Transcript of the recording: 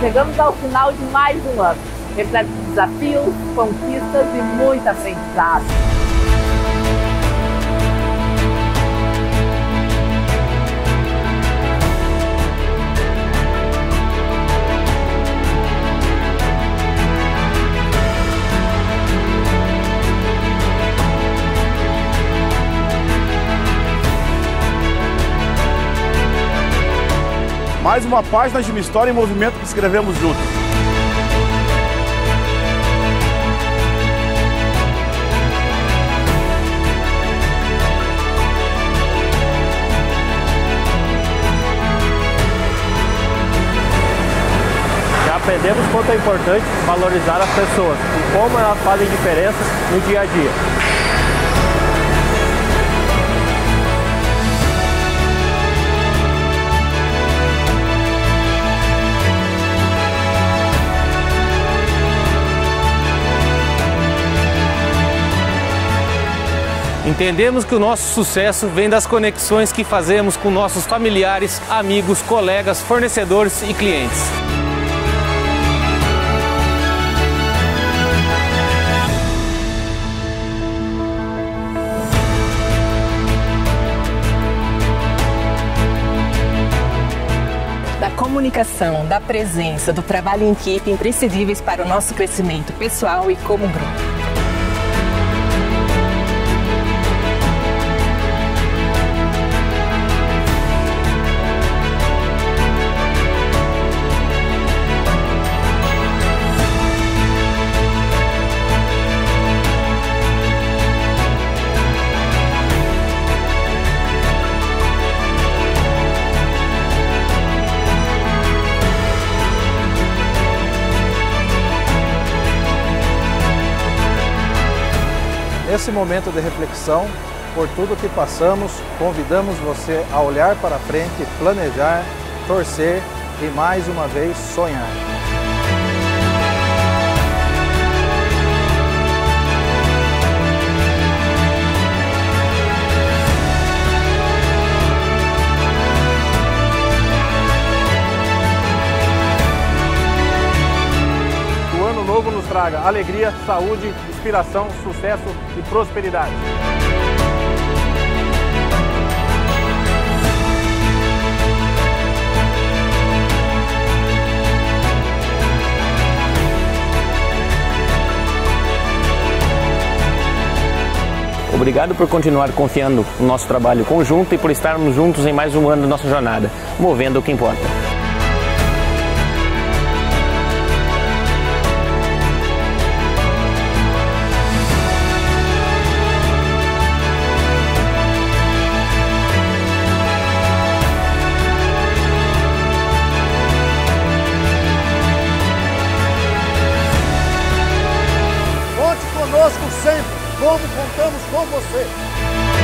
Chegamos ao final de mais um ano, repleto de desafios, conquistas e muito aprendizado. Mais uma página de uma história em movimento que escrevemos juntos. Já aprendemos quanto é importante valorizar as pessoas e como elas fazem diferença no dia a dia. Entendemos que o nosso sucesso vem das conexões que fazemos com nossos familiares, amigos, colegas, fornecedores e clientes. Da comunicação, da presença, do trabalho em equipe imprescindíveis para o nosso crescimento pessoal e como grupo. Nesse momento de reflexão, por tudo que passamos, convidamos você a olhar para frente, planejar, torcer e mais uma vez sonhar. Traga alegria, saúde, inspiração, sucesso e prosperidade. Obrigado por continuar confiando no nosso trabalho conjunto e por estarmos juntos em mais um ano da nossa jornada, movendo o que importa. conosco sempre, como contamos com você.